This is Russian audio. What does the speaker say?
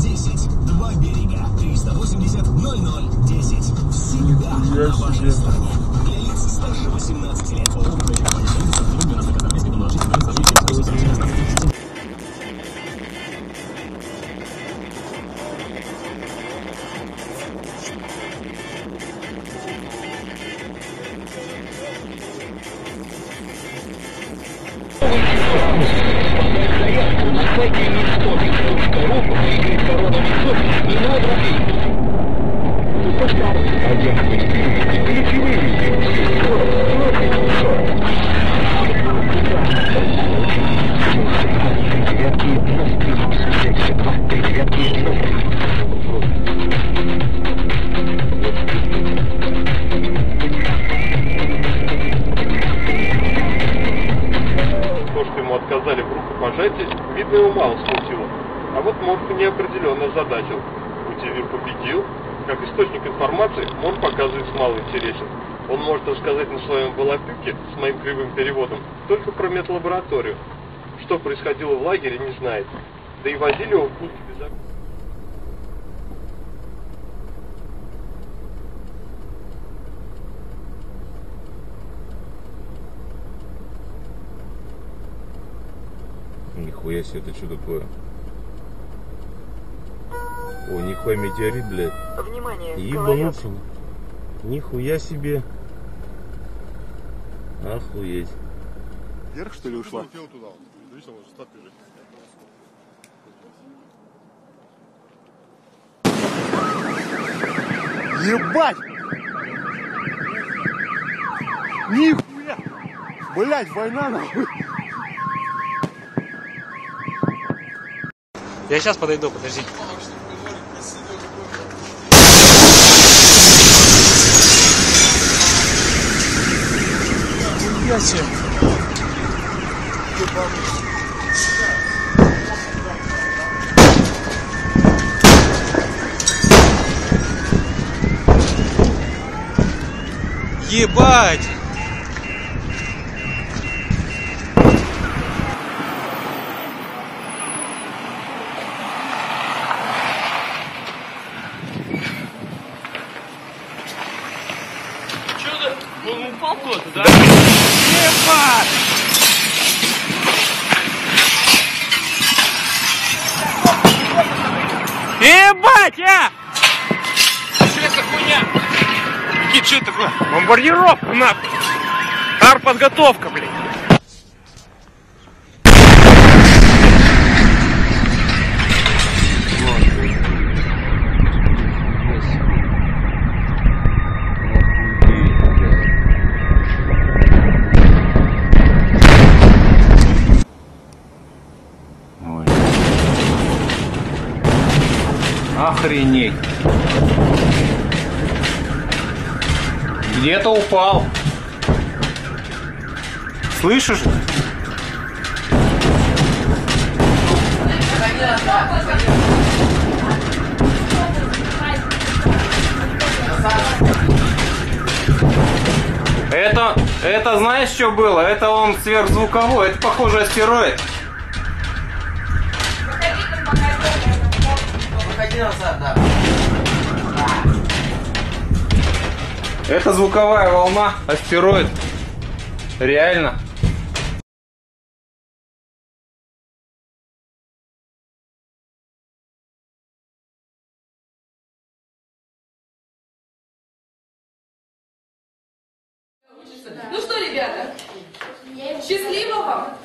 10. Два берега. 380 00 10. Всегда Я на вашей себе. стороне. Для лиц старше 18 лет. Заявку на сайте мало смутило. А вот Морфа неопределенно задачил. УТВ победил. Как источник информации, он показывается мало интересен. Он может рассказать на своем волопюке с моим кривым переводом только про медлабораторию. Что происходило в лагере, не знает. Да и возили его в будке без Нихуя себе, это что такое? О, нихуя метеорит, блядь. Внимание. Ебануться. Нихуя себе. Охуеть. Вверх, что ли, ушла? Ебать! Нихуя! Блять, война нахуй! Я сейчас подойду, подождите. Я. Ебать! Он упал куда-то, да? Ебать! Ебать, а! Что это хуйня? Никит, что это такое? Бомбардировка, нахуй! Артподготовка, блядь! Охренеть. Где-то упал. Слышишь? Это, это знаешь, что было? Это он сверхзвуковой. Это, похоже, астероид. Это звуковая волна, астероид. Реально. Ну что, ребята, счастливо вам?